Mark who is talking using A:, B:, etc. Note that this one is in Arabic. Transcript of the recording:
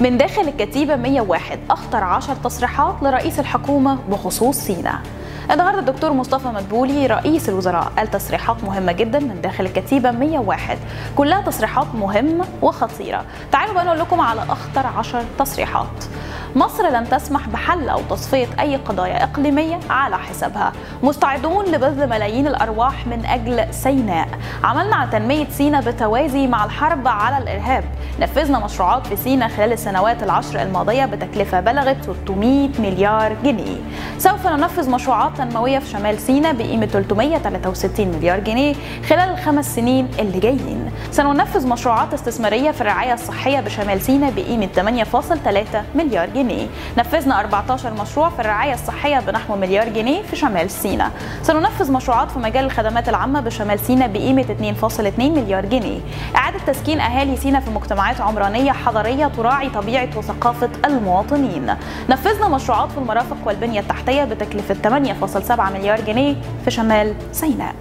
A: من داخل الكتيبة 101 أخطر 10 تصريحات لرئيس الحكومة بخصوص سيناء. النهارده الدكتور مصطفى مدبولي رئيس الوزراء قال تصريحات مهمة جدا من داخل الكتيبة 101 كلها تصريحات مهمة وخطيرة. تعالوا بقى نقول لكم على أخطر 10 تصريحات. مصر لن تسمح بحل أو تصفية أي قضايا إقليمية على حسابها. مستعدون لبذل ملايين الأرواح من أجل سيناء. عملنا على تنمية سيناء بتوازي مع الحرب على الإرهاب. نفذنا مشروعات في سيناء خلال السنوات العشر الماضية بتكلفة بلغت 600 مليار جنيه. سوف ننفذ مشروعات تنموية في شمال سيناء بقيمة 363 مليار جنيه خلال الخمس سنين اللي جايين. سننفذ مشروعات استثمارية في الرعاية الصحية بشمال سيناء بقيمة 8.3 مليار جنيه. نفذنا 14 مشروع في الرعاية الصحية بنحو مليار جنيه في شمال سيناء. سننفذ مشروعات في مجال الخدمات العامة بشمال سيناء بقيمة 2.2 مليار جنيه. إعادة تسكين أهالي سيناء في مجتمعات عمرانية حضرية تراعي طبيعة وثقافة المواطنين. نفذنا مشروعات في المرافق والبنية التحتية بتكلفة 8.7 مليار جنيه في شمال سيناء.